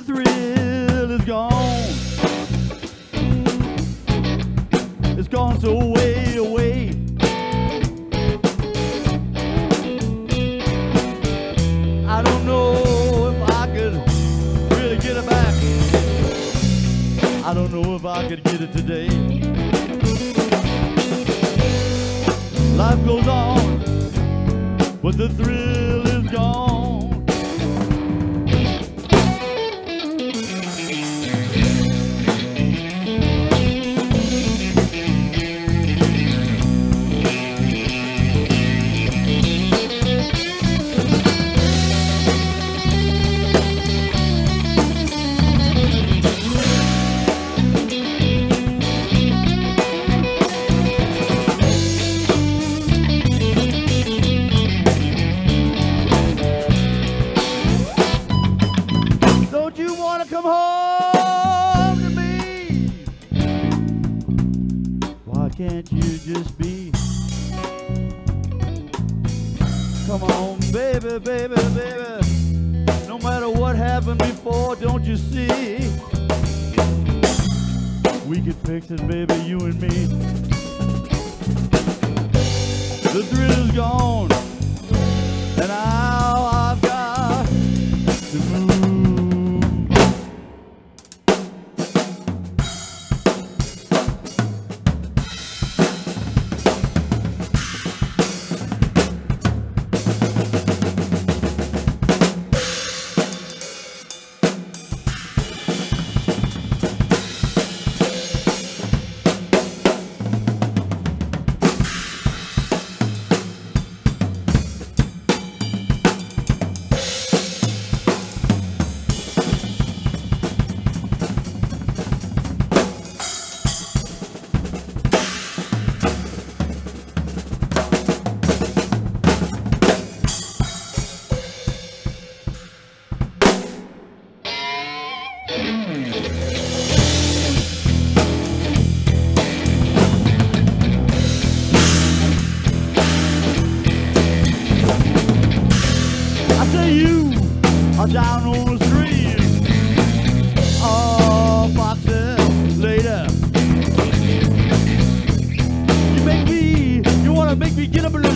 the thrill is gone. It's gone so way away. I don't know if I could really get it back. I don't know if I could get it today. Life goes on, but the thrill is gone. Just be? Come on, baby, baby, baby. No matter what happened before, don't you see? We could fix it, baby, you and me. The thrill is gone, down on the street. Oh, Foxy, uh, later. You make me, you wanna make me get up and